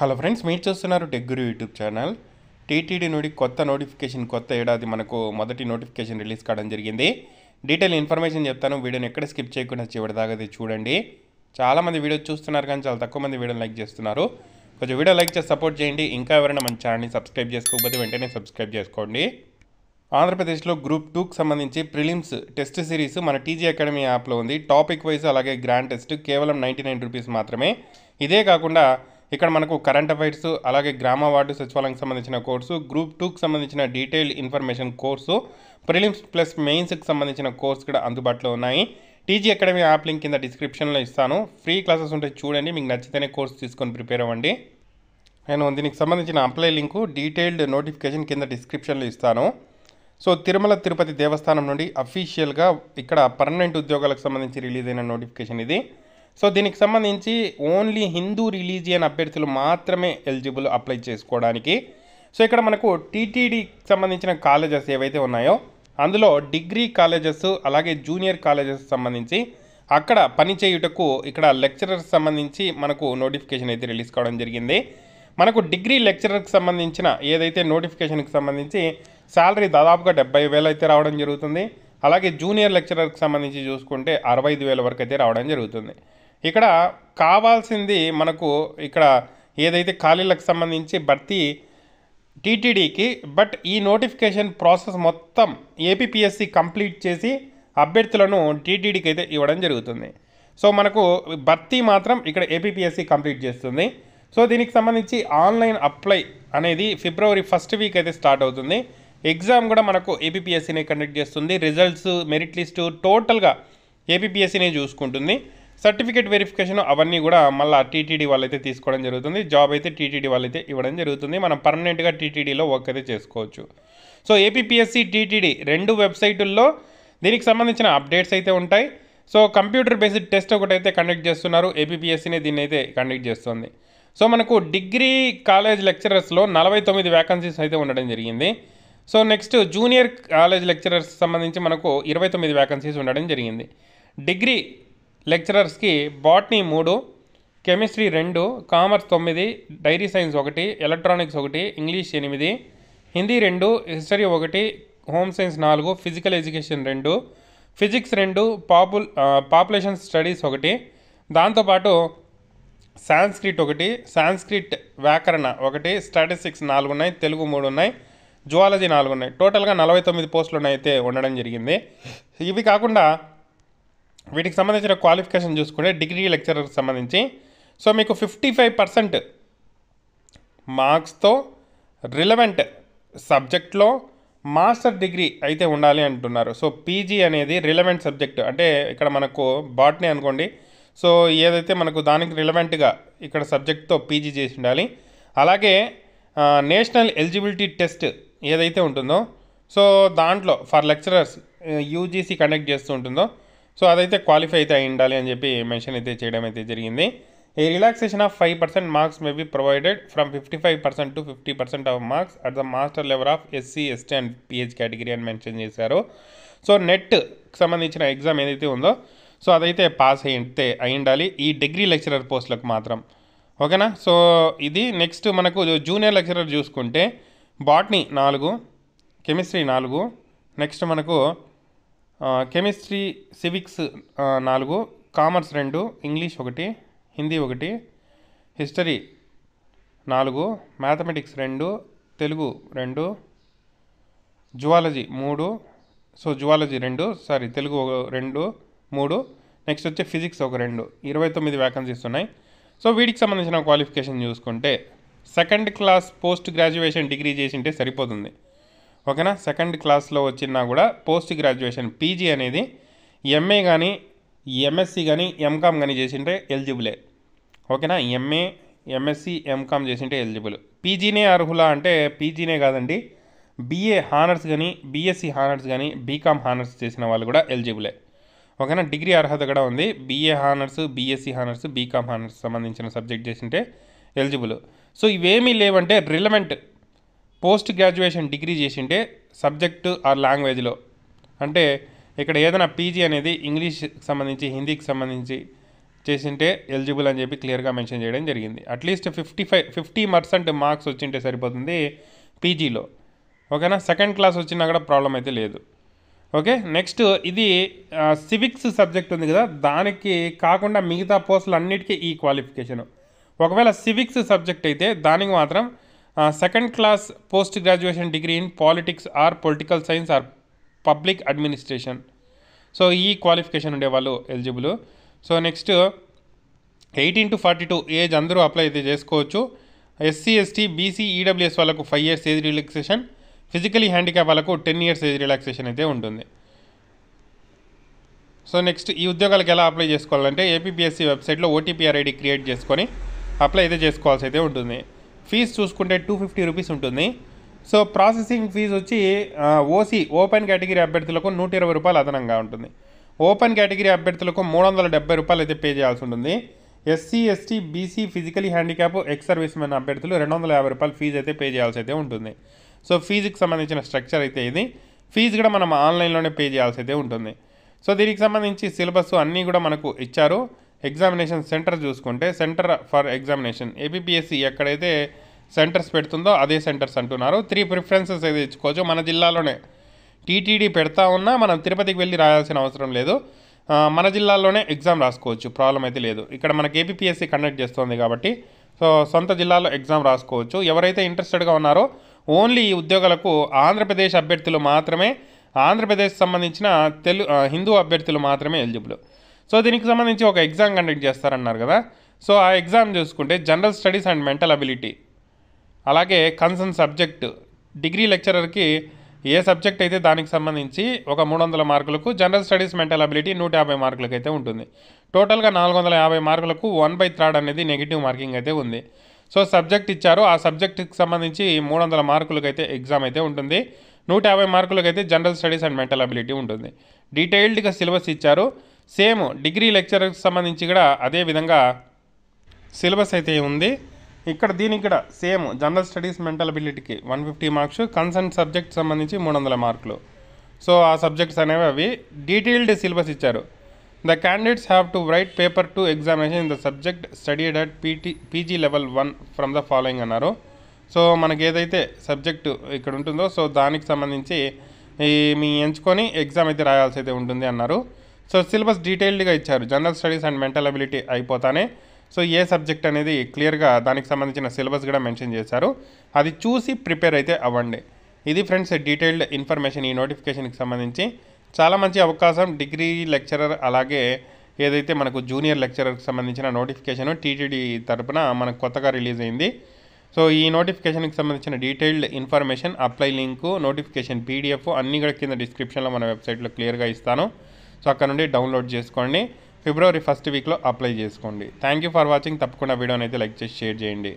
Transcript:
Hello friends మీరు చూస్తున్నారు tech guru YouTube channel TTD నుండి కొత్త నోటిఫికేషన్ కొత్త ఏడాది మనకు మొదటి నోటిఫికేషన్ రిలీజ్ కావడం జరిగింది. డీటెయిల్ ఇన్ఫర్మేషన్ చెప్తాను. వీడియోని ఎక్కడ స్కిప్ చేయకుండా చివరి దాకా అది చూడండి. చాలామంది వీడియో చూస్తున్నారు కానీ చాలా తక్కువ మంది వీడియోని లైక్ చేస్తున్నారు. కొంచెం వీడియో లైక్ చేసి సపోర్ట్ చేయండి. ఇంకా ఎవరైనా మన ఛానల్ని సబ్స్క్రైబ్ చేసుకోకపోతే వెంటనే సబ్స్క్రైబ్ చేసుకోండి. ఆంధ్రప్రదేశ్లో గ్రూప్ టూకి సంబంధించి ప్రిలిమ్స్ టెస్ట్ సిరీస్ మన టీజీ అకాడమీ యాప్లో ఉంది. టాపిక్ వైజ్ అలాగే గ్రాండ్ టెస్ట్ కేవలం నైంటీ నైన్ రూపీస్ మాత్రమే. ఇదే కాకుండా ఇక్కడ మనకు కరెంట్ అఫైర్స్ అలాగే గ్రామ వార్డు సచివాలయంకి సంబంధించిన కోర్సు గ్రూప్ టూకి సంబంధించిన detail information course prelims plus మెయిన్స్కి సంబంధించిన కోర్స్ కూడా అందుబాటులో ఉన్నాయి. టీజీ అకాడమీ యాప్ లింక్ కింద డిస్క్రిప్షన్లో ఇస్తాను. ఫ్రీ క్లాసెస్ ఉంటే చూడండి మీకు నచ్చితేనే కోర్స్ తీసుకొని ప్రిపేర్ అవ్వండి. నేను దీనికి సంబంధించిన అప్లై లింకు డీటెయిల్డ్ నోటిఫికేషన్ కింద డిస్క్రిప్షన్లో ఇస్తాను. సో తిరుమల తిరుపతి దేవస్థానం నుండి అఫీషియల్గా ఇక్కడ పర్మనెంట్ ఉద్యోగాలకు సంబంధించి రిలీజ్ అయిన నోటిఫికేషన్ ఇది. సో దీనికి సంబంధించి ఓన్లీ హిందూ రిలీజియన్ అభ్యర్థులు మాత్రమే ఎలిజిబుల్ అప్లై చేసుకోవడానికి. సో ఇక్కడ మనకు టీటీడీకి సంబంధించిన కాలేజెస్ ఏవైతే ఉన్నాయో అందులో డిగ్రీ కాలేజెస్ అలాగే జూనియర్ కాలేజెస్ సంబంధించి అక్కడ పనిచేయుటకు ఇక్కడ లెక్చరర్స్ సంబంధించి మనకు నోటిఫికేషన్ అయితే రిలీజ్ కావడం జరిగింది. మనకు డిగ్రీ లెక్చరర్కి సంబంధించిన ఏదైతే నోటిఫికేషన్కి సంబంధించి శాలరీ దాదాపుగా డెబ్బై వేలు అయితే రావడం జరుగుతుంది. అలాగే జూనియర్ లెక్చరర్కి సంబంధించి చూసుకుంటే అరవై ఐదు వేల వరకు అయితే రావడం జరుగుతుంది. ఇక్కడ కావాల్సింది మనకు ఇక్కడ ఏదైతే ఖాళీలకు సంబంధించి భర్తీ టీటీడీకి బట్ ఈ నోటిఫికేషన్ ప్రాసెస్ మొత్తం ఏపీపీఎస్సి కంప్లీట్ చేసి అభ్యర్థులను టీటీడీకి అయితే ఇవ్వడం జరుగుతుంది. సో మనకు భర్తీ మాత్రం ఇక్కడ ఏపీపీఎస్సి కంప్లీట్ చేస్తుంది. సో దీనికి సంబంధించి ఆన్లైన్ అప్లై అనేది ఫిబ్రవరి ఫస్ట్ వీక్ అయితే స్టార్ట్ అవుతుంది. ఎగ్జామ్ కూడా మనకు ఏపీపీఎస్సీనే కండక్ట్ చేస్తుంది. రిజల్ట్స్ మెరిట్ లిస్టు టోటల్గా ఏపీపీఎస్సీనే చూసుకుంటుంది. సర్టిఫికేట్ వెరిఫికేషన్ అవన్నీ కూడా మళ్ళీ టీటీడీ వాళ్ళైతే తీసుకోవడం జరుగుతుంది. జాబ్ అయితే టీటీడీ వాళ్ళైతే ఇవ్వడం జరుగుతుంది. మనం పర్మనెంట్గా టీటీడీలో వర్క్ అయితే చేసుకోవచ్చు. సో ఏపీపీఎస్సీ టీటీడీ రెండు వెబ్సైటుల్లో దీనికి సంబంధించిన అప్డేట్స్ అయితే ఉంటాయి. సో కంప్యూటర్ బేస్డ్ టెస్ట్ ఒకటైతే కండక్ట్ చేస్తున్నారు. ఏపీపీఎస్సీనే దీన్ని అయితే కండక్ట్ చేస్తుంది. సో మనకు డిగ్రీ కాలేజ్ లెక్చరర్స్లో నలభై తొమ్మిది వ్యాకన్సీస్ అయితే ఉండడం జరిగింది. So next junior college lecturers సంబంధించి మనకు ఇరవై తొమ్మిది వ్యాకన్సీస్ ఉండడం జరిగింది. డిగ్రీ లెక్చరర్స్కి బాటనీ మూడు కెమిస్ట్రీ రెండు కామర్స్ తొమ్మిది డైరీ సైన్స్ ఒకటి ఎలక్ట్రానిక్స్ ఒకటి ఇంగ్లీష్ ఎనిమిది హిందీ రెండు హిస్టరీ ఒకటి హోమ్ సైన్స్ నాలుగు ఫిజికల్ ఎడ్యుకేషన్ రెండు ఫిజిక్స్ రెండు పాపుల్ పాపులేషన్ స్టడీస్ ఒకటి దాంతోపాటు సాంస్క్రిట్ ఒకటి సాంస్క్రిట్ వ్యాకరణ ఒకటి స్టాటిస్టిక్స్ నాలుగు ఉన్నాయి తెలుగు మూడు ఉన్నాయి జువాలజీ నాలుగు ఉన్నాయి. టోటల్గా నలభై తొమ్మిది పోస్టులు అయితే ఉండడం జరిగింది. ఇవి కాకుండా వీటికి సంబంధించిన క్వాలిఫికేషన్ చూసుకుంటే డిగ్రీ లెక్చరర్కి సంబంధించి. సో మీకు ఫిఫ్టీ ఫైవ్ పర్సెంట్ మార్క్స్తో రిలవెంట్ సబ్జెక్ట్లో మాస్టర్ డిగ్రీ అయితే ఉండాలి అంటున్నారు. సో పీజీ అనేది రిలవెంట్ సబ్జెక్ట్ అంటే ఇక్కడ మనకు బాట్నీ అనుకోండి. సో ఏదైతే మనకు దానికి రిలవెంట్గా ఇక్కడ సబ్జెక్ట్తో పీజీ చేసి ఉండాలి. అలాగే నేషనల్ ఎలిజిబిలిటీ టెస్ట్ ఏదైతే ఉంటుందో సో దాంట్లో ఫర్ లెక్చరర్స్ యూజీసీ కండక్ట్ చేస్తూ ఉంటుందో సో అదైతే క్వాలిఫై అయితే అయి ఉండాలి అని చెప్పి మెన్షన్ అయితే చేయడం అయితే జరిగింది. ఈ relaxation of five percent marks may be provided from fifty five percent to fifty percent of marks at the master level of SC ST and PH category అని మెన్షన్ చేశారు. సో నెట్ సంబంధించిన exam ఏదైతే ఉందో so అదైతే pass అయితే అయి ఉండాలి. ఈ డిగ్రీ లెక్చరర్ పోస్టులకు మాత్రం. ఓకేనా? సో ఇది నెక్స్ట్ మనకు జూనియర్ లెక్చరర్ చూసుకుంటే బాట్నీ నాలుగు కెమిస్ట్రీ నాలుగు నెక్స్ట్ మనకు కెమిస్ట్రీ సివిక్స్ నాలుగు కామర్స్ రెండు ఇంగ్లీష్ ఒకటి హిందీ ఒకటి హిస్టరీ నాలుగు మ్యాథమెటిక్స్ రెండు తెలుగు రెండు జువాలజీ మూడు సో జువాలజీ రెండు సారీ తెలుగు రెండు మూడు నెక్స్ట్ వచ్చి ఫిజిక్స్ ఒక రెండు ఇరవై తొమ్మిది వ్యాకన్సీస్ ఉన్నాయి. సో వీటికి సంబంధించిన క్వాలిఫికేషన్ చూసుకుంటే second class post graduation degree చేసింటే సరిపోతుంది. ఓకేనా? సెకండ్ క్లాస్లో వచ్చినా కూడా పోస్ట్ గ్రాడ్యుయేషన్ పీజీ అనేది ఎంఏ కానీ ఎంఎస్సి కానీ ఎంకామ్ కానీ చేసింటే ఎలిజిబులే. ఓకేనా? ఎంఏ ఎంఎస్సి ఎంకామ్ చేసింటే ఎలిజిబుల్. పీజీనే అర్హులా అంటే పీజీనే కాదండి. బీఏ హానర్స్ కానీ బీఎస్సీ హానర్స్ కానీ బీకామ్ హానర్స్ చేసిన వాళ్ళు కూడా ఎలిజిబులే. ఓకేనా? డిగ్రీ అర్హత కూడా ఉంది. BA honours BSc honours BCom honours సంబంధించిన సబ్జెక్ట్ చేసింటే ఎలిజిబుల్. సో ఇవేమీ లేవంటే రిలవెంట్ పోస్ట్ గ్రాడ్యుయేషన్ డిగ్రీ చేసింటే సబ్జెక్టు ఆర్ లాంగ్వేజ్లో. అంటే ఇక్కడ ఏదైనా పీజీ అనేది ఇంగ్లీష్కి సంబంధించి హిందీకి సంబంధించి చేసింటే ఎలిజిబుల్ అని చెప్పి క్లియర్గా మెన్షన్ చేయడం జరిగింది. At least fifty five fifty percent marks వచ్చింటే సరిపోతుంది పీజీలో. ఓకేనా? సెకండ్ క్లాస్ వచ్చినా కూడా ప్రాబ్లం అయితే లేదు. ఓకే? నెక్స్ట్ ఇది సివిక్స్ సబ్జెక్ట్ ఉంది కదా దానికి కాకుండా మిగతా పోస్టులు అన్నిటికీ ఈ క్వాలిఫికేషన్. ఒకవేళ సివిక్స్ సబ్జెక్ట్ అయితే దానికి మాత్రం second class post graduation degree in politics or political science or public administration so ఈ క్వాలిఫికేషన్ ఉండేవాళ్ళు eligible so next eighteen to forty two age అందరూ అప్లై అయితే చేసుకోవచ్చు. ఎస్సీ ఎస్టీ బీసీ ఈడబ్ల్యూఎస్ వాళ్ళకు five years age relaxation physically handicap వాళ్ళకు ten years age relaxation అయితే ఉంటుంది. So next ఈ ఉద్యోగాలకు ఎలా అప్లై చేసుకోవాలంటే ఏపీపీఎస్సీ వెబ్సైట్లో ఓటీపీఆర్ ఐడి క్రియేట్ చేసుకొని అప్లై అయితే చేసుకోవాల్సి అయితే ఉంటుంది. ఫీజు చూసుకుంటే టూ ఫిఫ్టీ రూపీస్ ఉంటుంది. సో ప్రాసెసింగ్ ఫీజు వచ్చి ఓసీ ఓపెన్ కేటగిరీ అభ్యర్థులకు నూట ఇరవై రూపాయలు అదనంగా ఉంటుంది. ఓపెన్ కేటగిరీ అభ్యర్థులకు మూడు వందల డెబ్బై రూపాయలు అయితే పే చేయాల్సి ఉంటుంది. SC ST BC physically handicap ex service men అభ్యర్థులు రెండు వందల యాభై రూపాయలు ఫీజు అయితే పే చేయాల్సి అయితే ఉంటుంది. సో ఫీజుకి సంబంధించిన స్ట్రక్చర్ అయితే ఇది. ఫీజు కూడా మనం ఆన్లైన్లోనే పే చేయాల్సి అయితే ఉంటుంది. సో దీనికి సంబంధించి సిలబస్ అన్నీ కూడా మనకు ఇచ్చారు. ఎగ్జామినేషన్ సెంటర్ చూసుకుంటే సెంటర్ ఫర్ ఎగ్జామినేషన్. ఏపీఎస్సి ఎక్కడైతే సెంటర్స్ పెడుతుందో అదే సెంటర్స్ అంటున్నారు. త్రీ ప్రిఫరెన్సెస్ అయితే ఇచ్చుకోవచ్చు మన జిల్లాలోనే. టీటీడీ పెడతా ఉన్నా మనం తిరుపతికి వెళ్ళి రాయాల్సిన అవసరం లేదు. మన జిల్లాలోనే ఎగ్జామ్ రాసుకోవచ్చు. ప్రాబ్లం అయితే లేదు. ఇక్కడ మనకి ఏపీఎస్సి కండక్ట్ చేస్తుంది కాబట్టి సో సొంత జిల్లాలో ఎగ్జామ్ రాసుకోవచ్చు. ఎవరైతే ఇంట్రెస్టెడ్గా ఉన్నారో ఓన్లీ ఈ ఉద్యోగాలకు ఆంధ్రప్రదేశ్ అభ్యర్థులు మాత్రమే ఆంధ్రప్రదేశ్ సంబంధించిన తెలు హిందూ అభ్యర్థులు మాత్రమే ఎలిజిబుల్ సో దీనికి సంబంధించి ఒక ఎగ్జామ్ కండక్ట్ చేస్తారన్నారు కదా. సో ఆ ఎగ్జామ్ చూసుకుంటే general studies and mental ability. అలాగే కన్సర్న్ సబ్జెక్ట్. డిగ్రీ లెక్చరర్కి ఏ సబ్జెక్ట్ అయితే దానికి సంబంధించి ఒక మూడు వందల మార్కులకు జనరల్ స్టడీస్ మెంటల్ అబిలిటీ నూట యాభై మార్కులకు అయితే ఉంటుంది. టోటల్గా నాలుగు వందల యాభై మార్కులకు వన్ బై థర్డ్ అనేది నెగిటివ్ మార్కింగ్ అయితే ఉంది. సో సబ్జెక్ట్ ఇచ్చారు. ఆ సబ్జెక్ట్కి సంబంధించి మూడు వందల మార్కులకు అయితే ఎగ్జామ్ అయితే ఉంటుంది. నూట యాభై మార్కులకు అయితే general studies and mental ability ఉంటుంది. డీటెయిల్డ్గా సిలబస్ ఇచ్చారు. సేమ్ డిగ్రీ లెక్చర్కి సంబంధించి కూడా అదే విధంగా సిలబస్ అయితే ఉంది. ఇక్కడ దీనికి కూడా same general studies mental అబిలిటీకి one fifty marks concern subject సంబంధించి మూడు వందల మార్కులు. సో ఆ సబ్జెక్ట్స్ అనేవి అవి డీటెయిల్డ్ సిలబస్ ఇచ్చారు. The candidates have to write paper two examination in the subject studied at PT PG level one from the following అన్నారు. So మనకి ఏదైతే సబ్జెక్ట్ ఇక్కడ ఉంటుందో సో దానికి సంబంధించి ఈ మీ ఎంచుకొని ఎగ్జామ్ అయితే రాయాల్సి అయితే ఉంటుంది అన్నారు. సో సిలబస్ డీటెయిల్డ్గా ఇచ్చారు. General studies and mental ability అయిపోతానే. సో ఏ సబ్జెక్ట్ అనేది క్లియర్గా దానికి సంబంధించిన సిలబస్ కూడా మెన్షన్ చేశారు. అది చూసి ప్రిపేర్ అయితే అవ్వండి. ఇది ఫ్రెండ్స్ డీటెయిల్డ్ ఇన్ఫర్మేషన్ ఈ నోటిఫికేషన్కి సంబంధించి. చాలా మంచి అవకాశం. డిగ్రీ లెక్చరర్ అలాగే ఏదైతే మనకు జూనియర్ లెక్చరర్కి సంబంధించిన నోటిఫికేషన్ టీటీడీ తరపున మనకు కొత్తగా రిలీజ్ అయింది. సో ఈ నోటిఫికేషన్కి సంబంధించిన detailed information apply link notification PDF అన్నీ కూడా కింద డిస్క్రిప్షన్లో మన వెబ్సైట్లో క్లియర్గా ఇస్తాను. సో అక్కడ నుండి డౌన్లోడ్ చేసుకోండి. ఫిబ్రవరి ఫస్ట్ వీక్లో అప్లై చేసుకోండి. థ్యాంక్ యూ ఫర్ వాచింగ్ తప్పకుండా వీడియోని అయితే లైక్ చేసి షేర్ చేయండి.